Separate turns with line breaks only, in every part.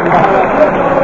Obrigado.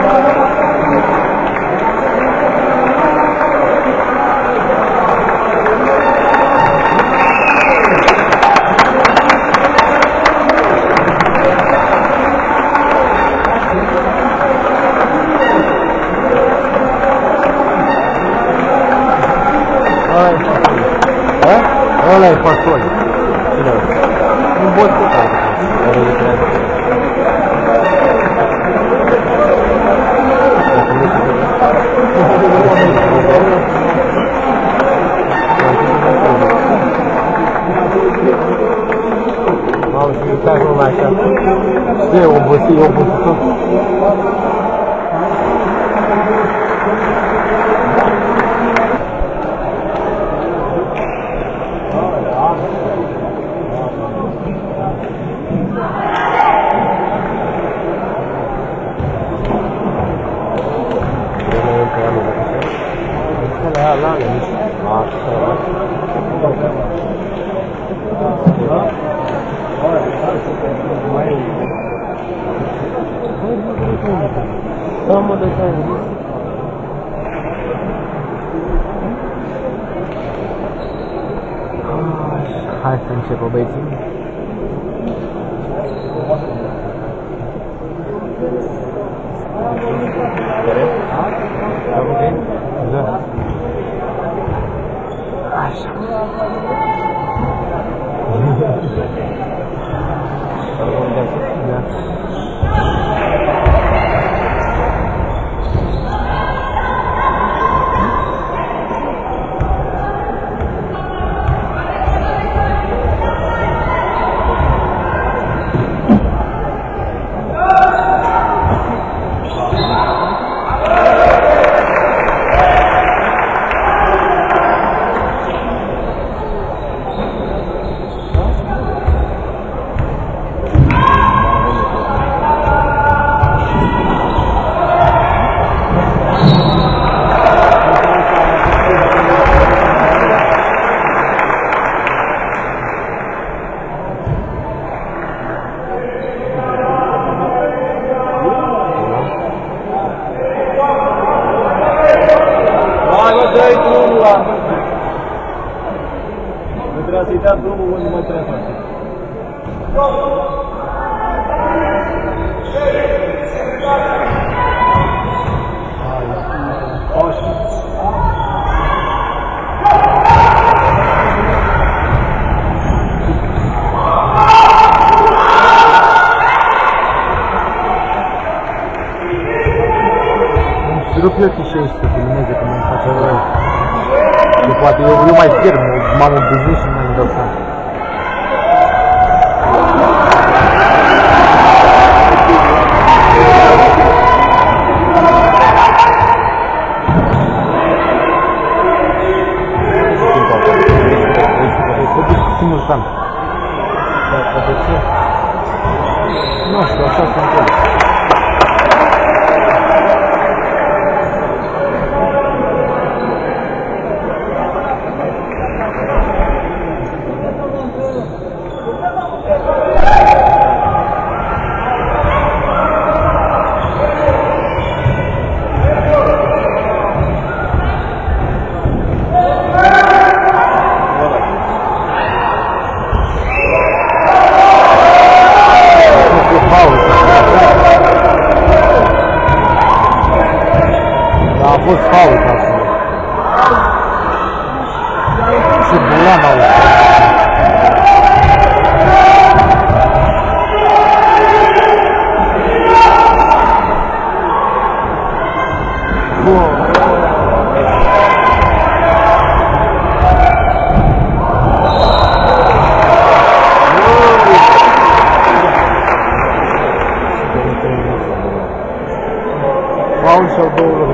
Раунд сейчас доллара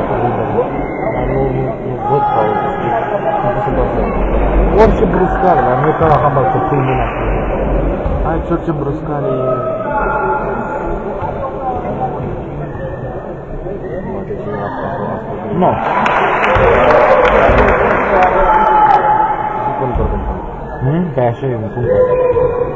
Вообще брускали, а мне когда хабар купил меня. А что тебе брускали?
Но.
Hmm, kayaknya yang pun.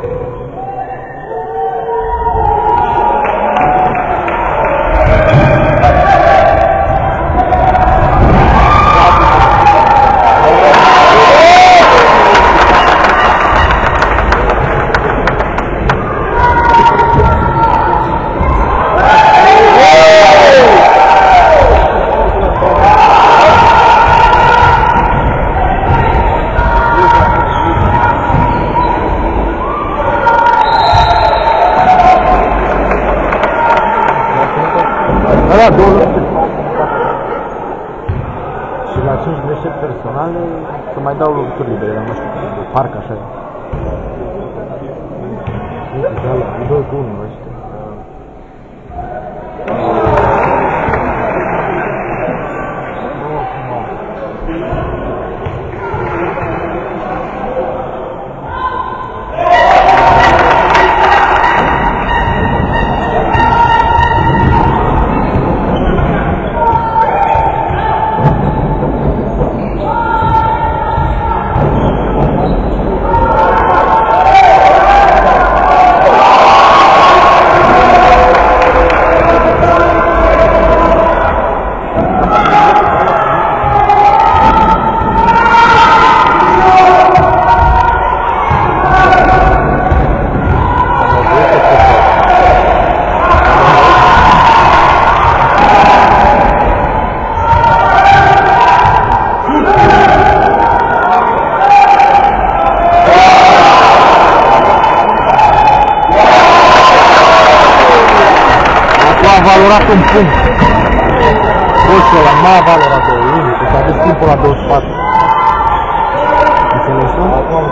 valorat un punct. Golul ăla m-a valorat de o luni, s-a dus timpul la 24. Înțelegi, nu?
Acum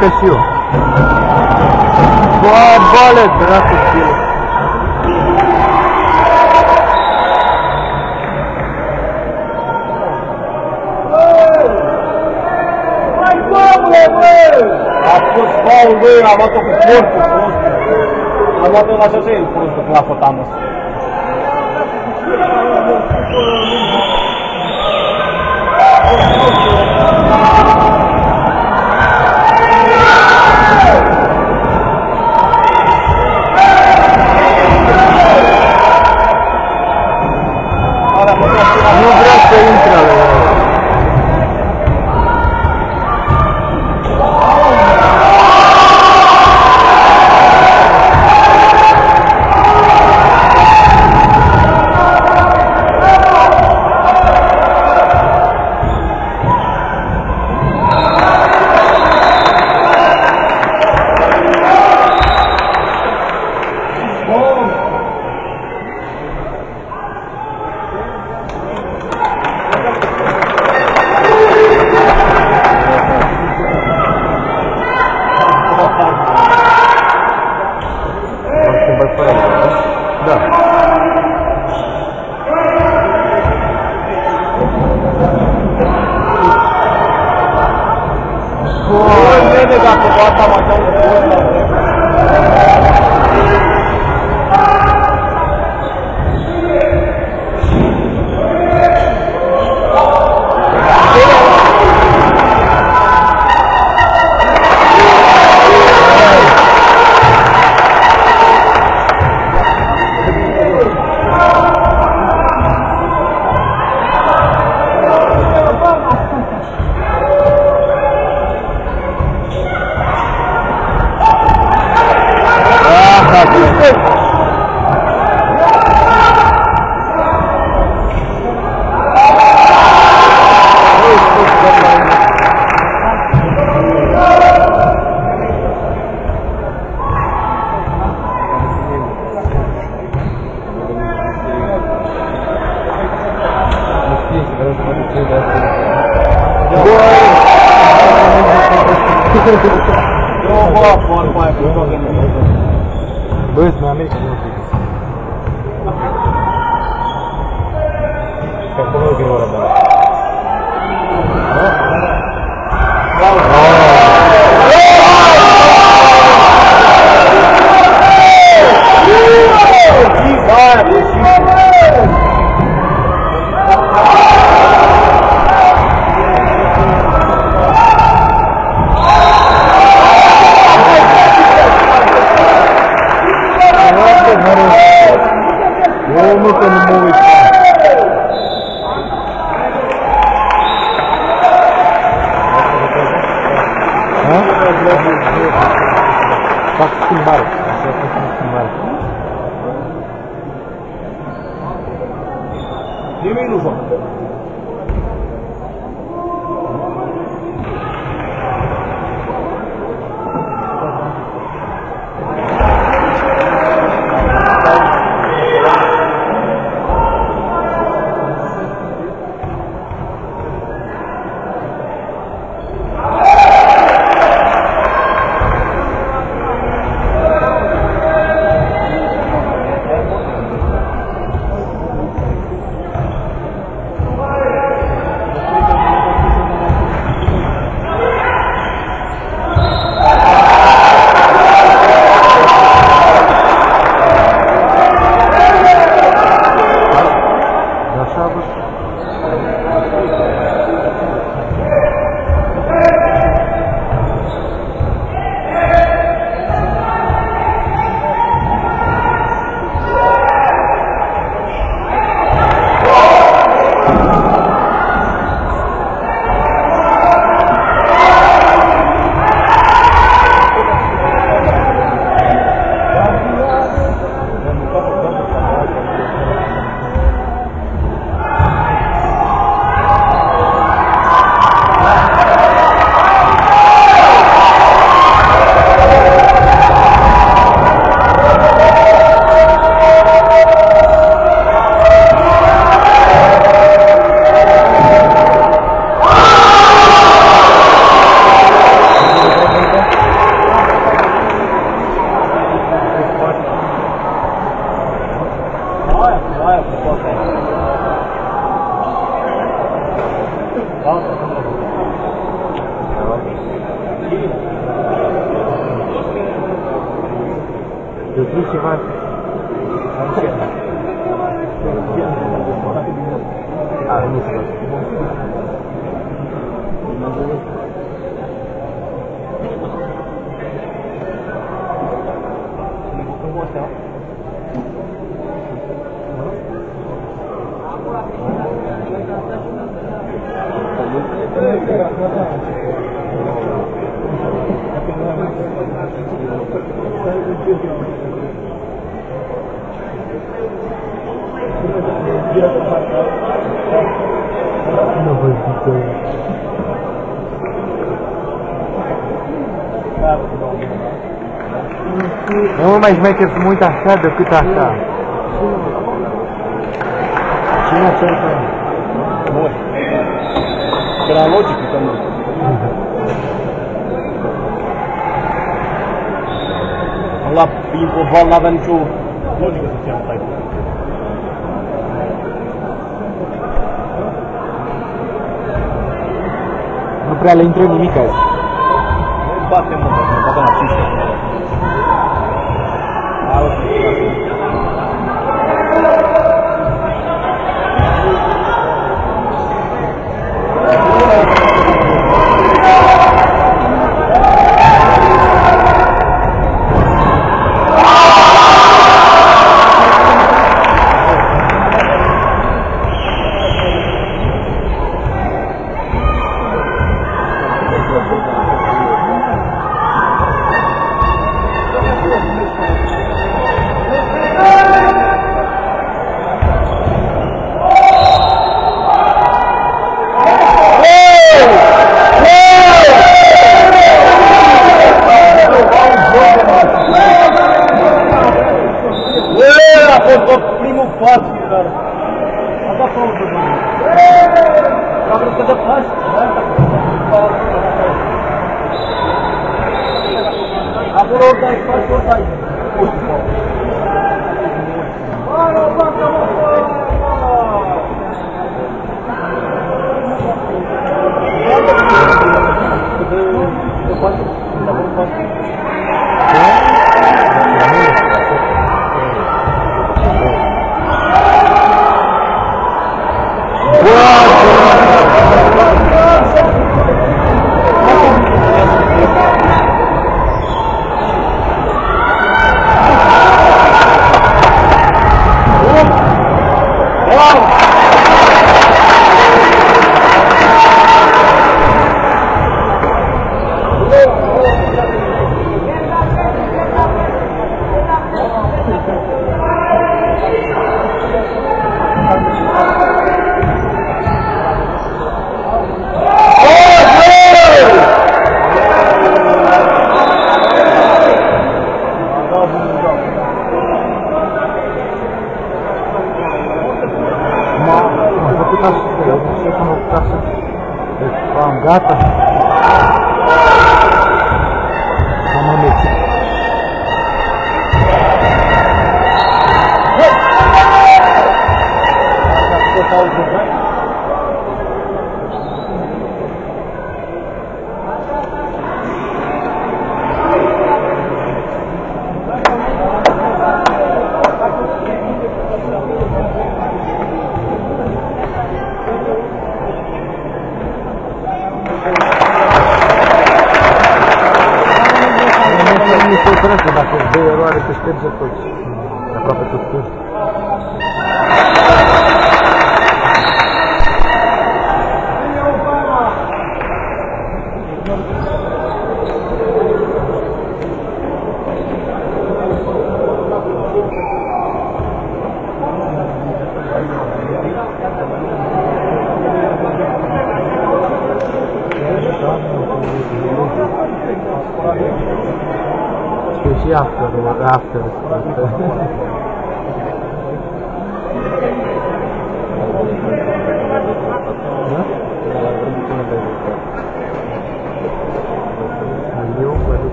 Casio. Boa bola, Draco
Paul lui a luat-o cu corpul prost. A luat-o la așa el prost de la Fotamus. Thank.
Nu vă zic că... E mult mai șmecher să mă
Era logic că nu. La Infoval n-avea nicio logică să fie asta aici.
Nu prea le intră nimic azi.
Noi batem, mă, ne băgăm la 5.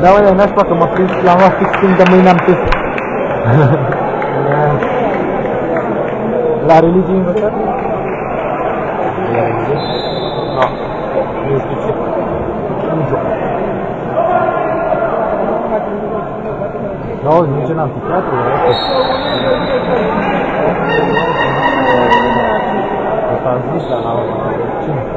Da, bueno, no es para como que la más fixing dominante. La religión, ¿no? No, no c'è un anfiteatro, eh?
Questa è la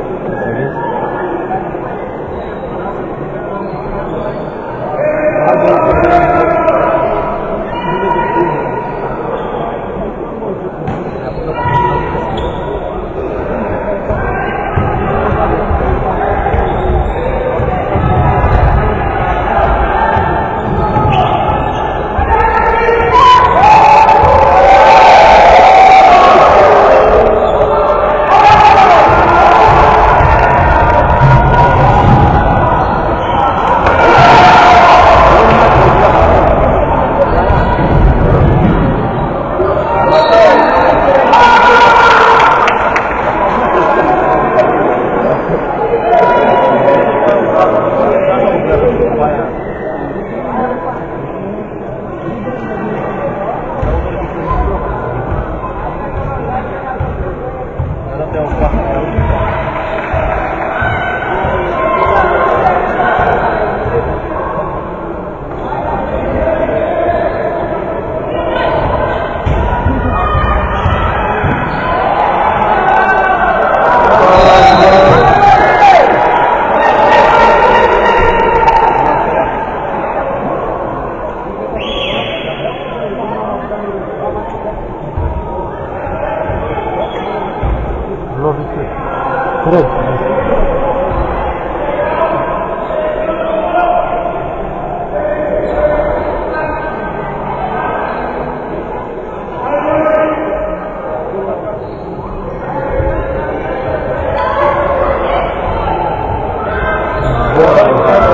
Lord.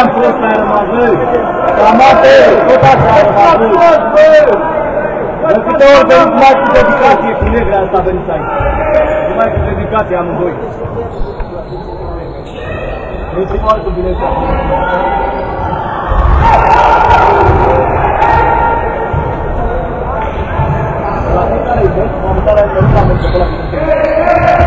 am fost mai la rămazări. Camate, tot așa a rămazări. De câte ori de mai cu dedicație cu negre asta a venit aici. Numai cu dedicație amândoi. Nu știu altul bine La fiecare event, am uitat la internet, am mers la fiecare.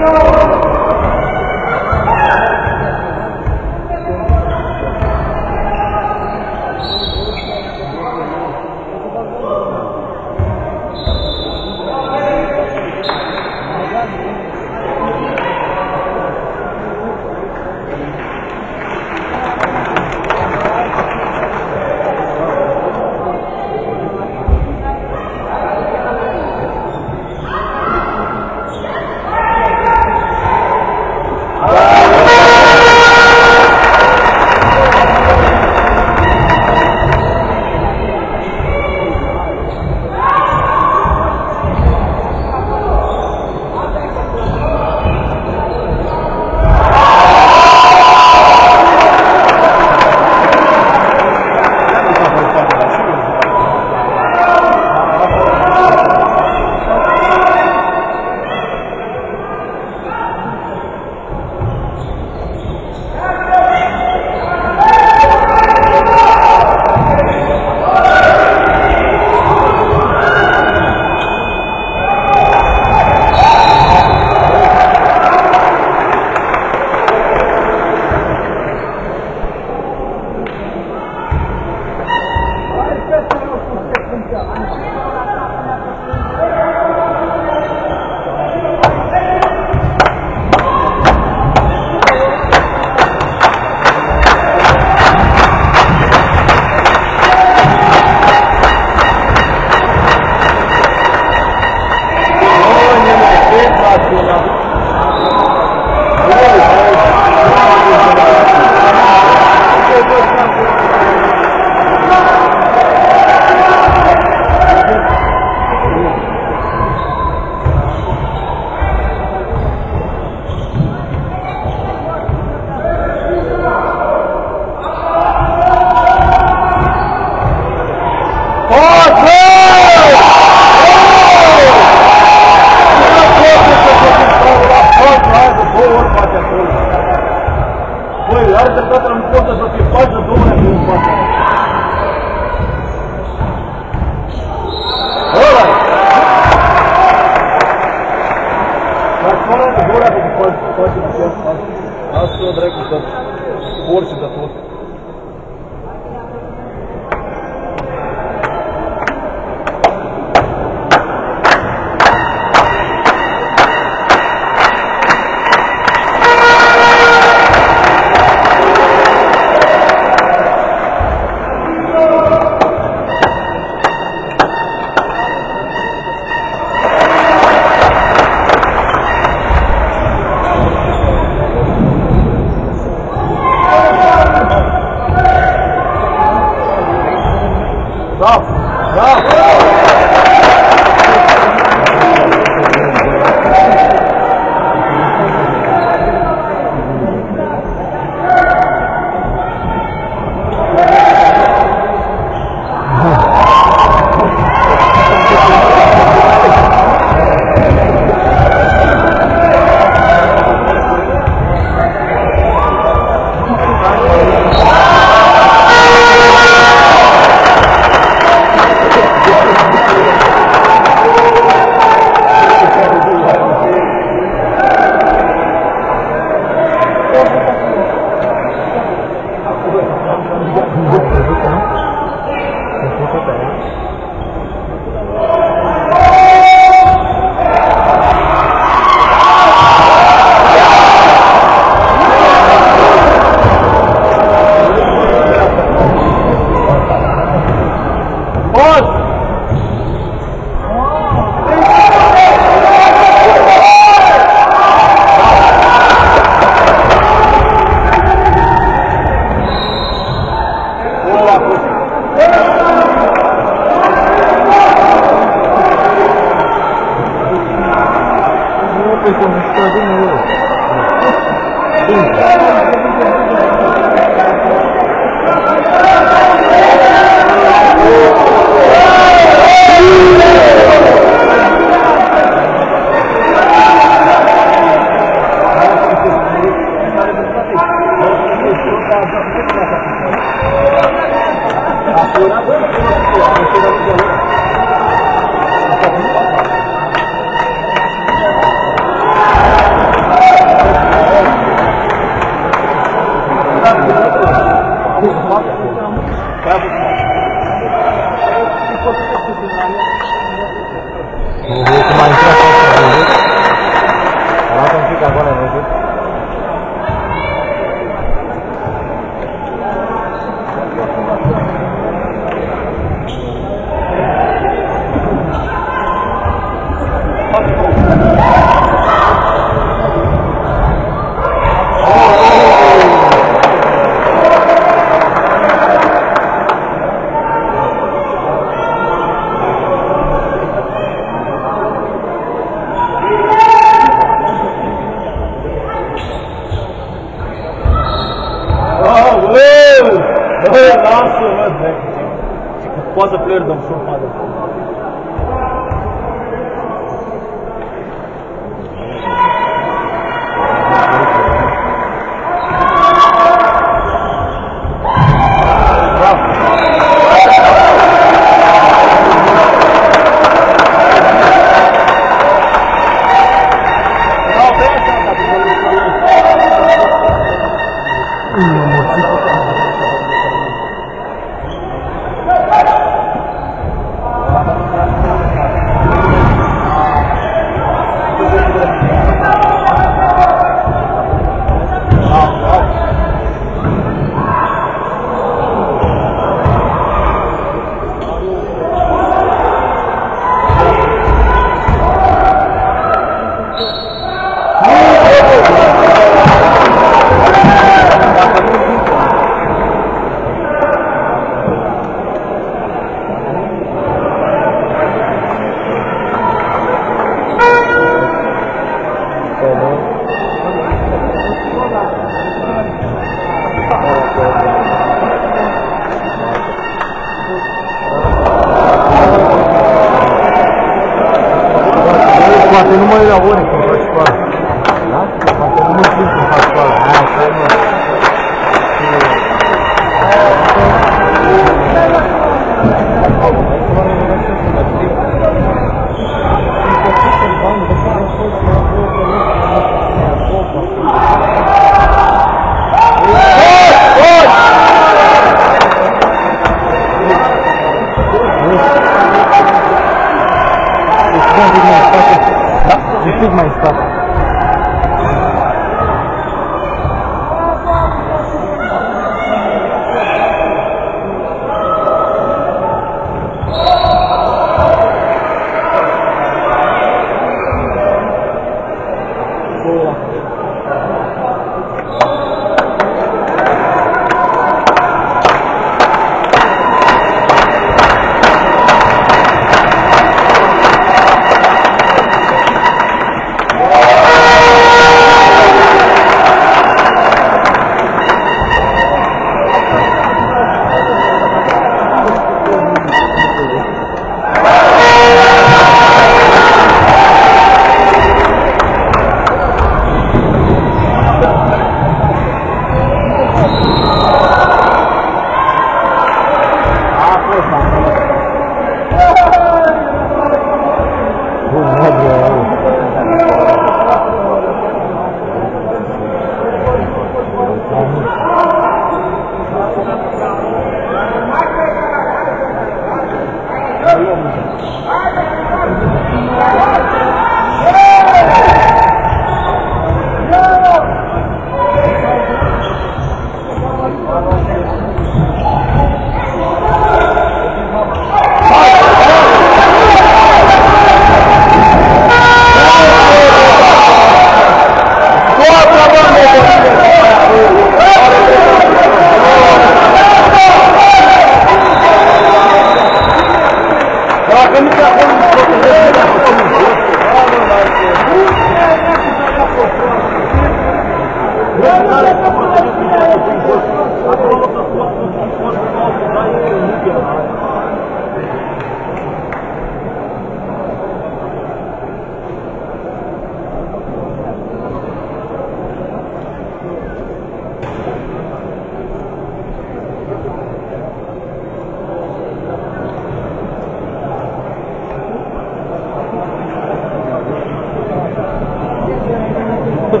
Da,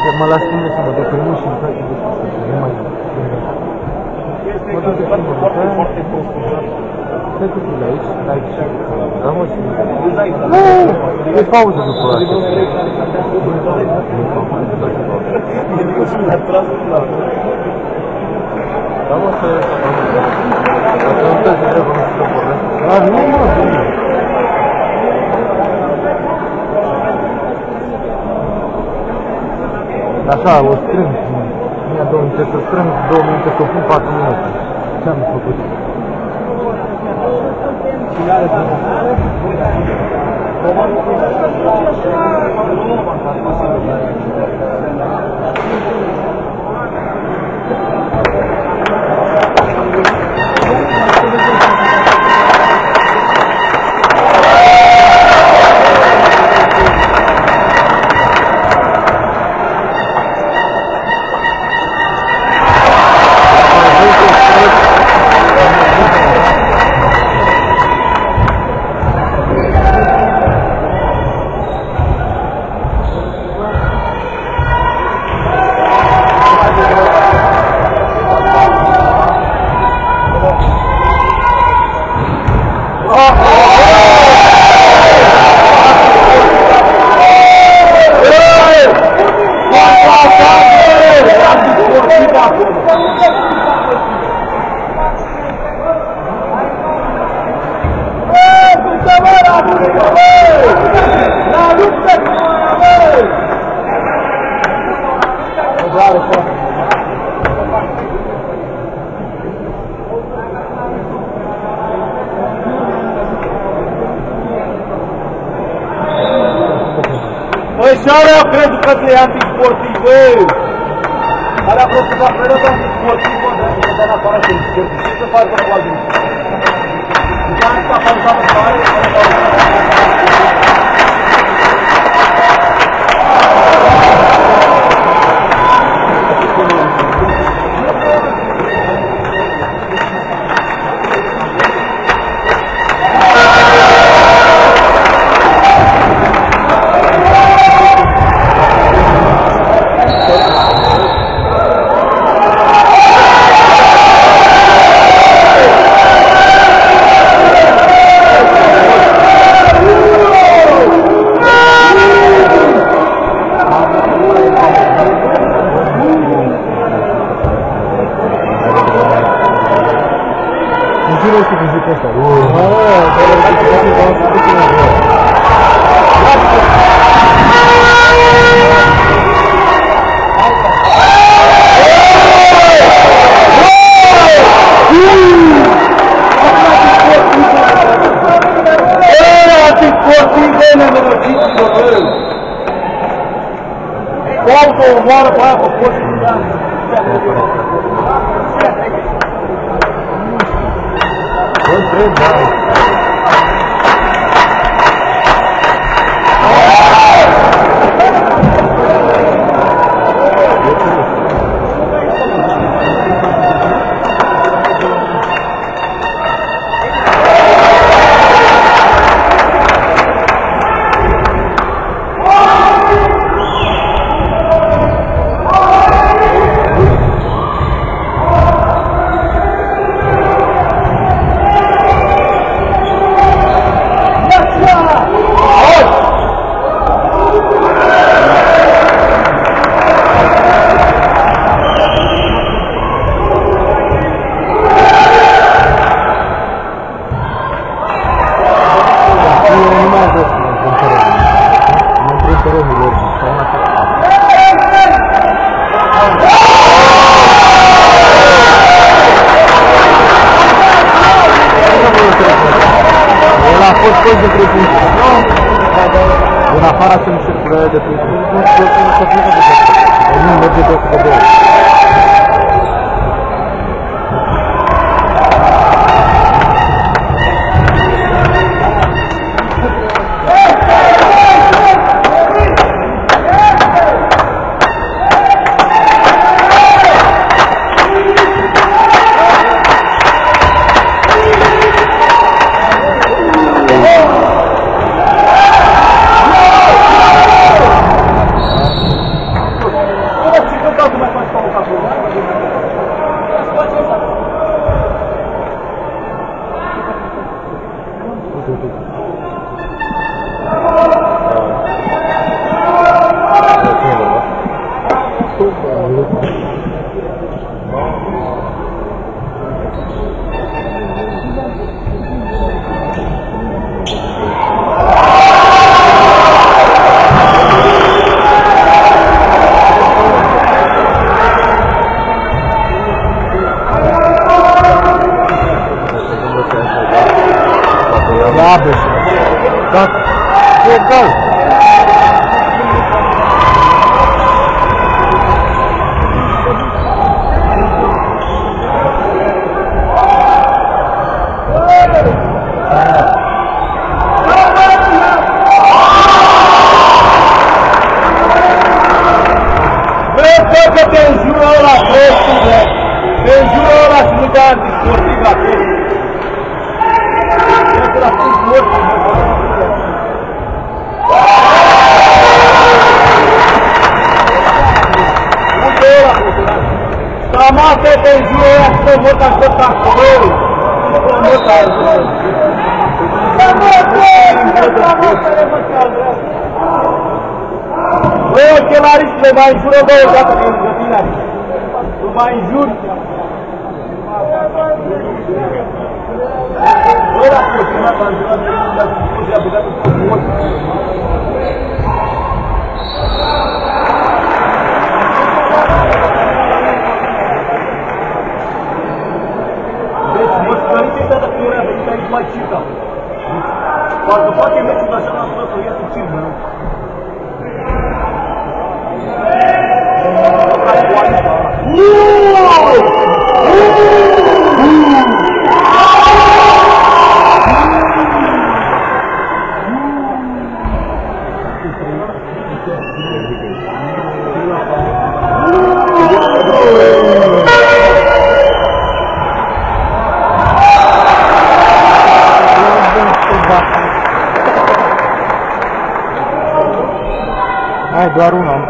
că mă las tine să mă deprimu și îmi face discuții. Nu mai
este mă duc foarte, foarte, foarte confuzat.
Te duc de aici, dai și da, mă și
Nu, e
pauză după asta. E
pauză după asta. E pauză după asta
nu se pornesc.
Da, nu, mă, bine. Așa, o strâng. Mi-a două minute să strâng, două minute să o pun, patru minute. Ce am făcut?
Băi, 谢谢谢谢谢谢
Marasim için buraya getirdik. Bunun gözünü kapıyı da getirdik. Onun medya dostu da doğru.
Thank não.
mudaram o nome.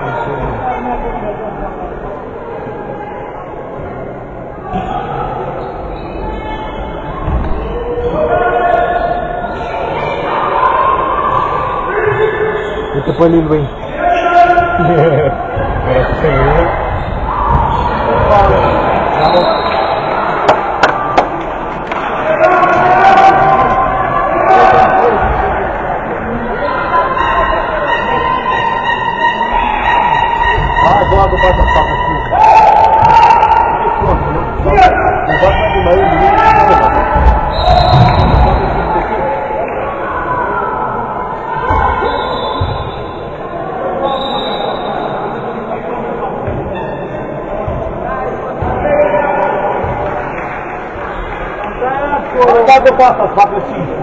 Ты полил бы.
bota, só assim.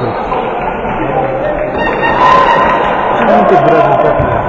De curve ce. Nu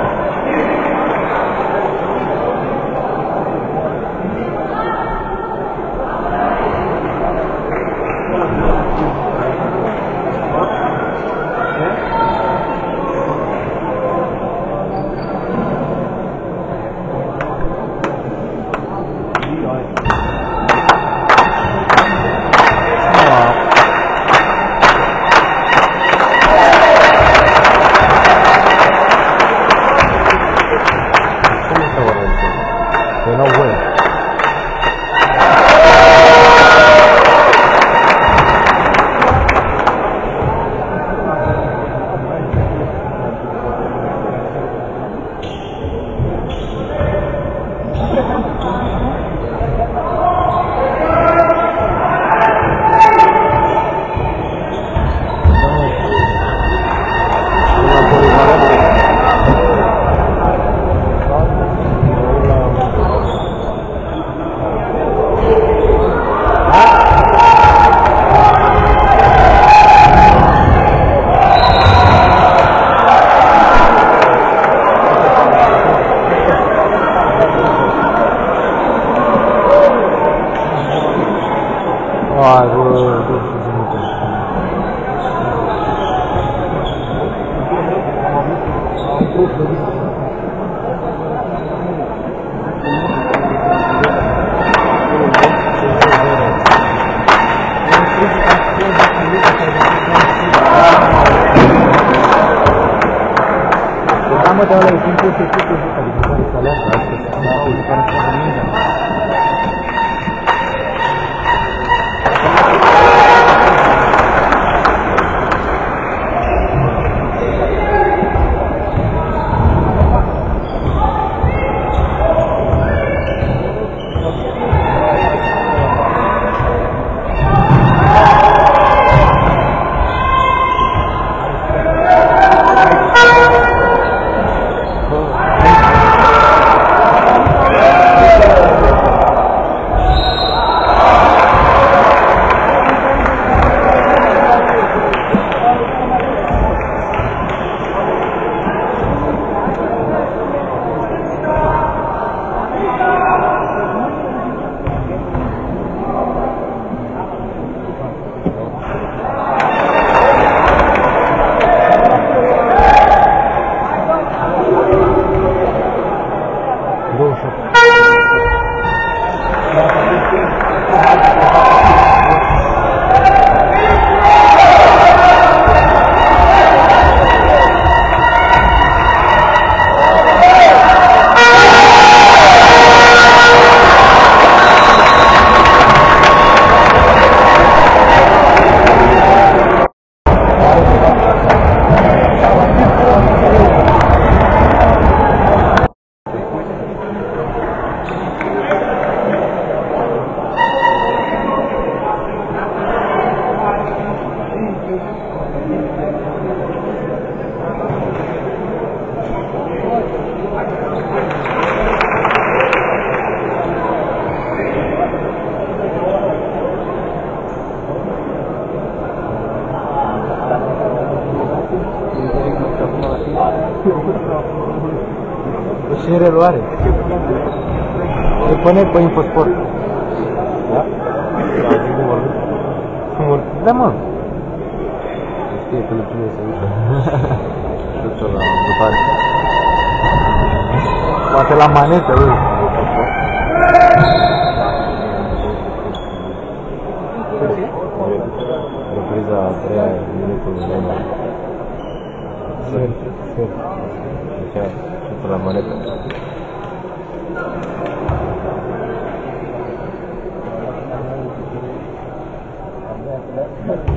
Thank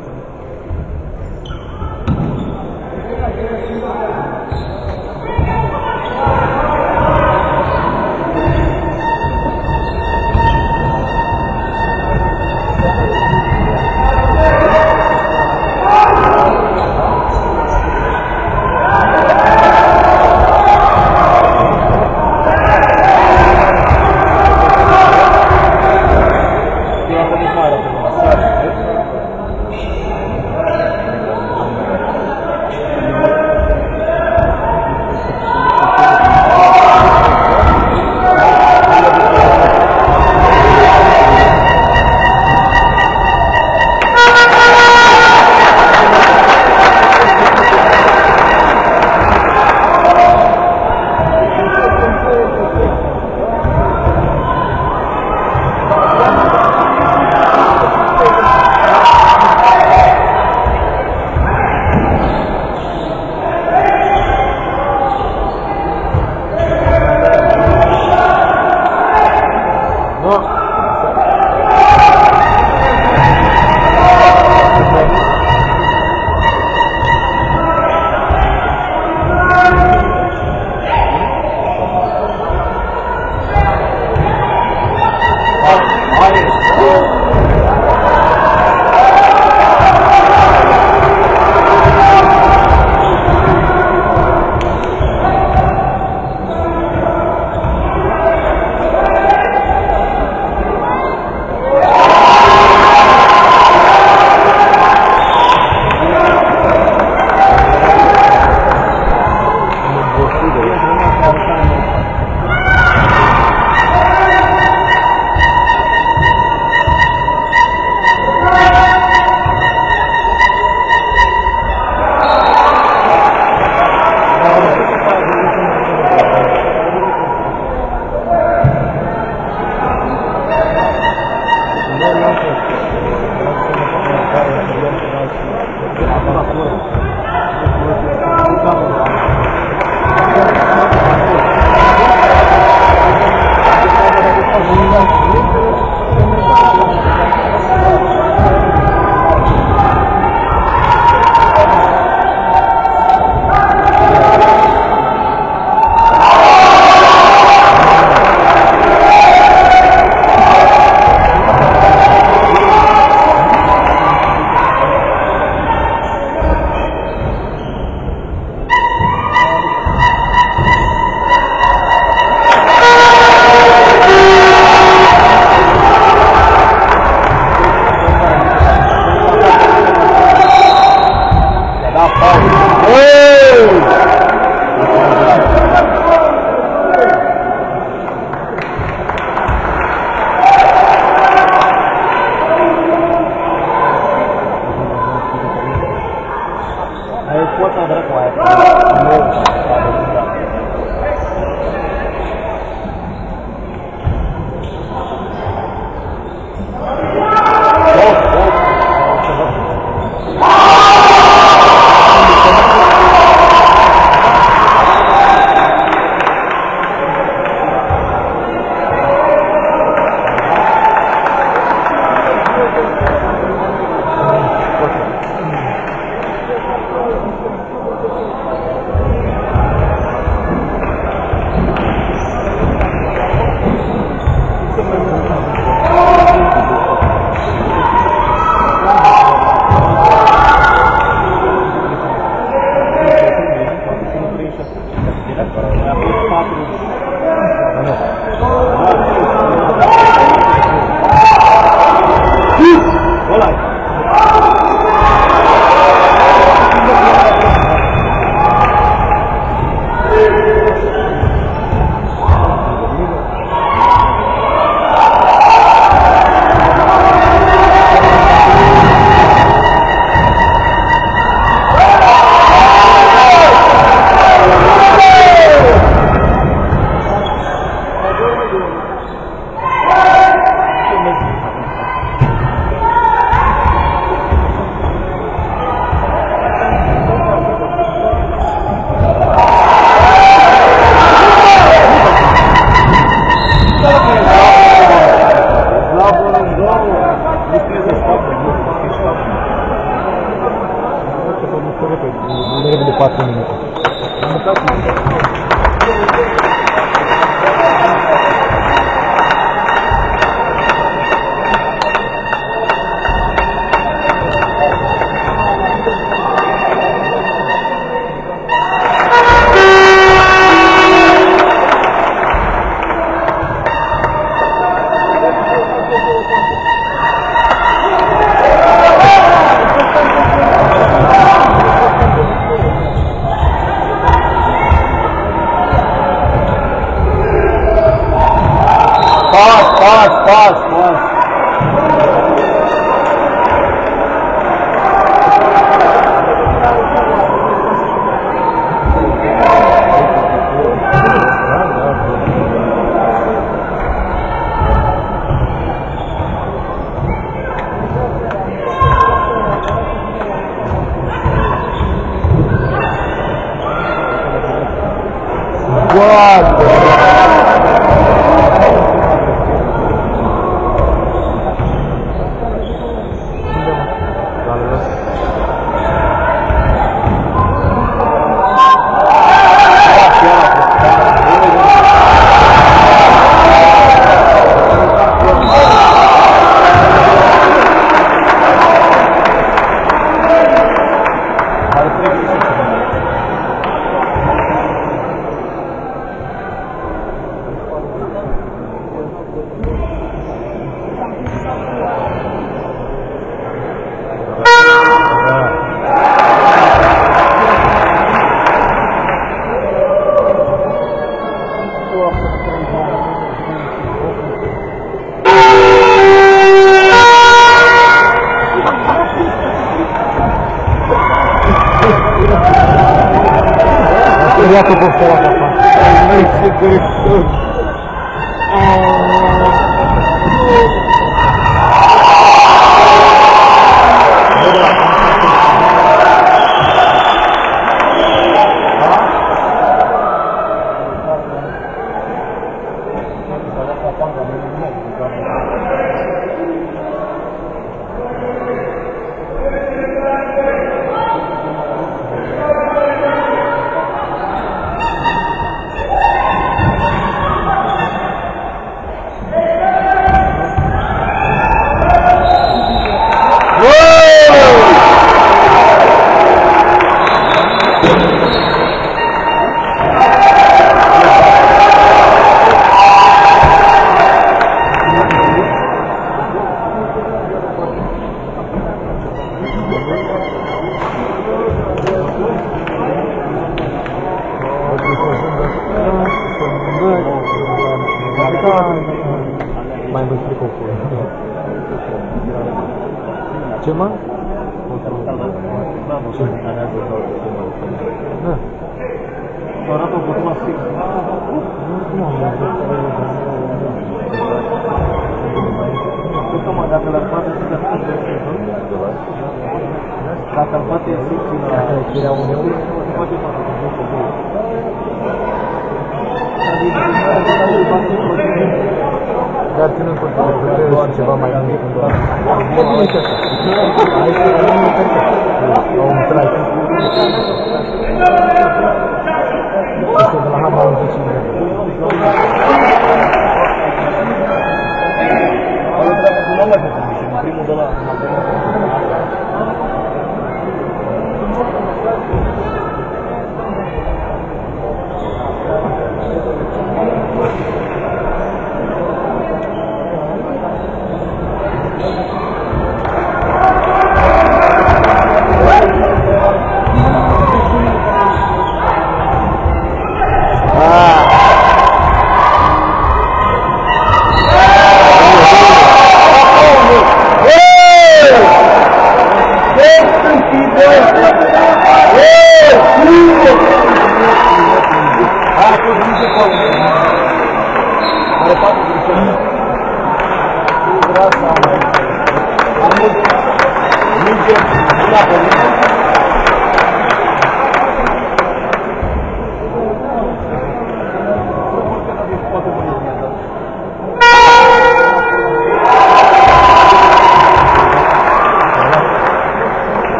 you.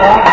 Yeah.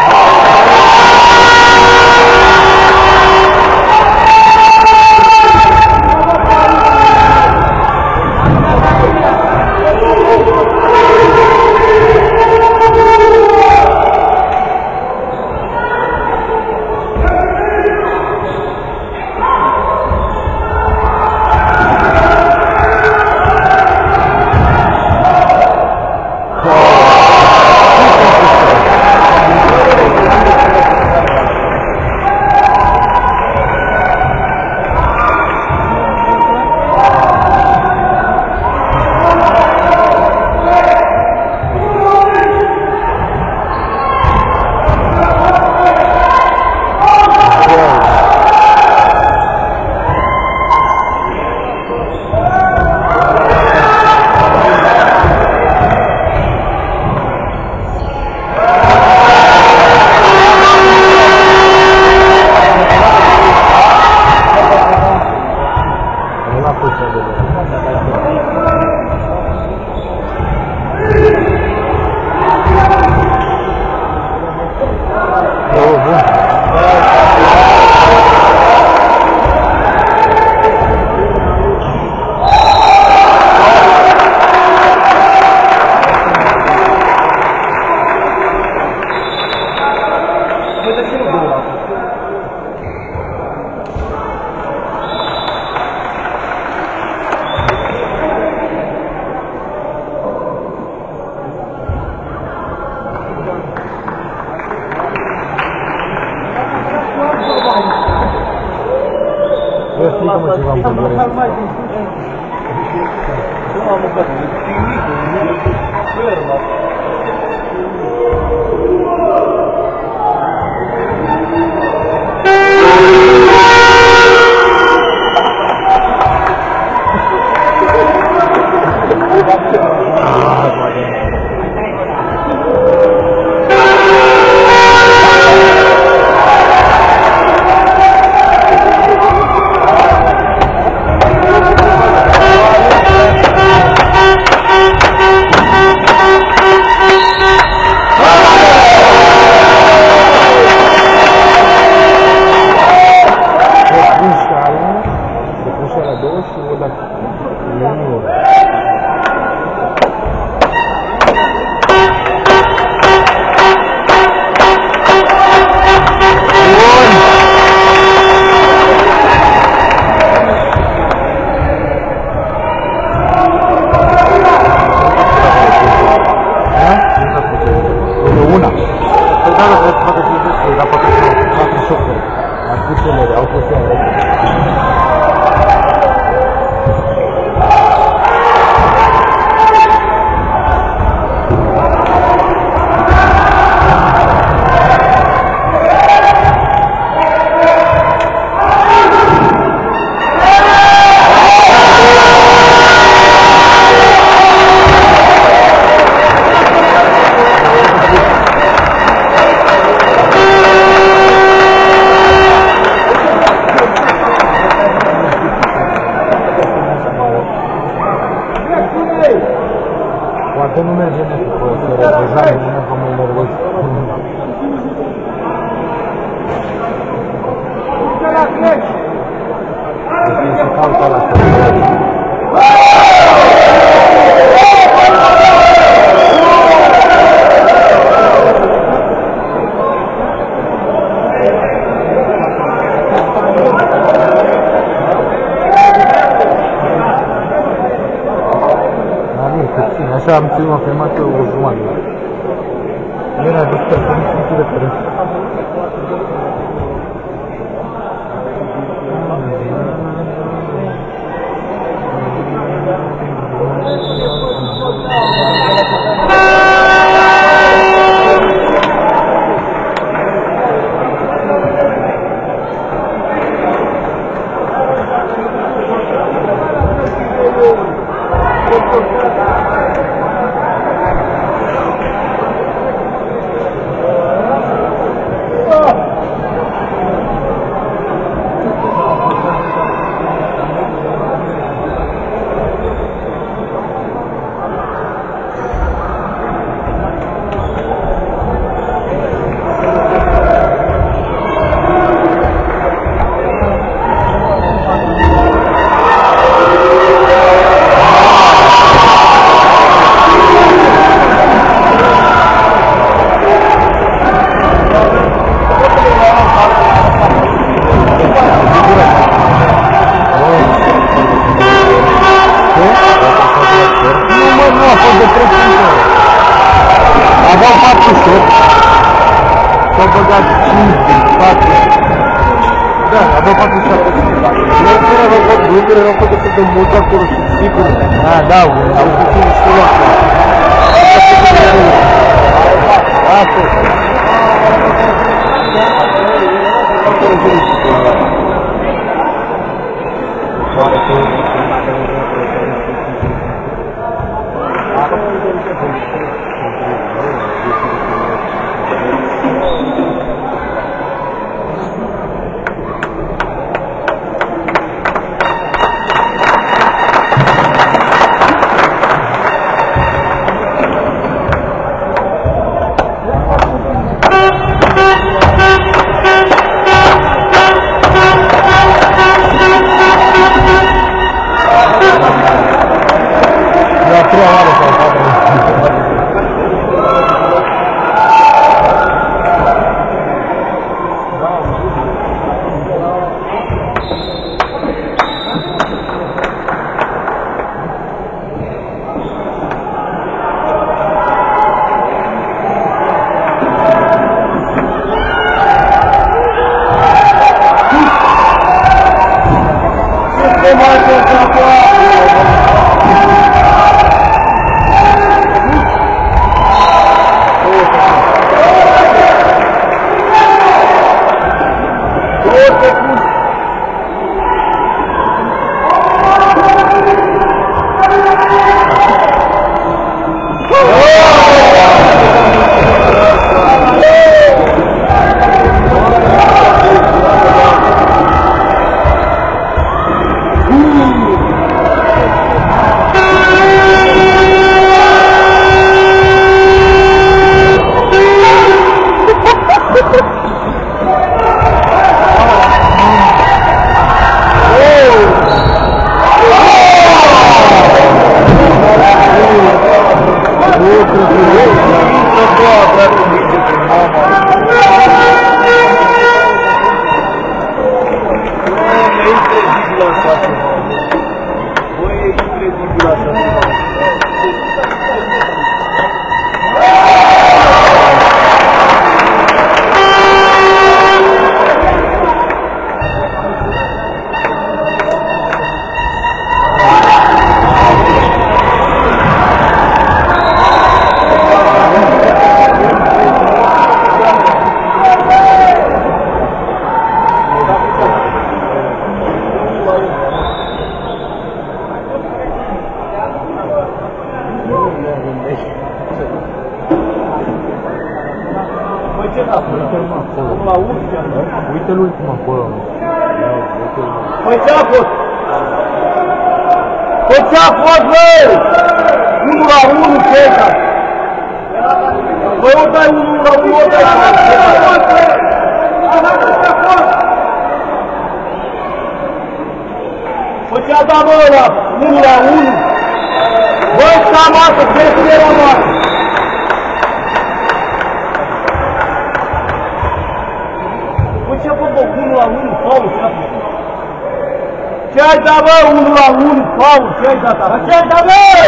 Chega da mão, um Raul, Paulo, cheio da tava. Cheio da mão!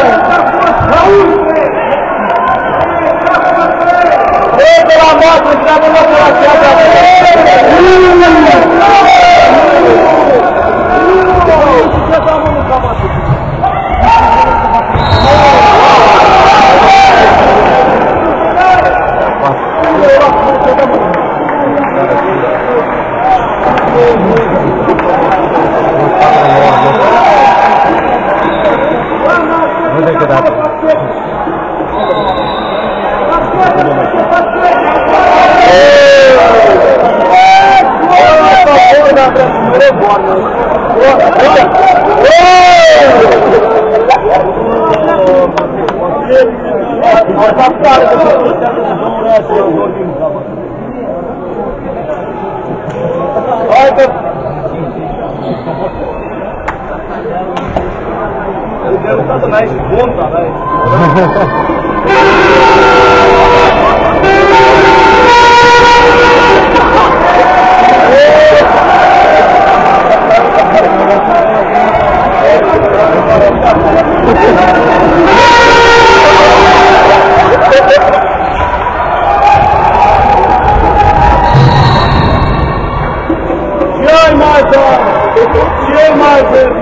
Raul! Ei, pela moto, entrava na sua cheia da mão!
rodada.
Olha, Primeiro Satanás conta, né? Jai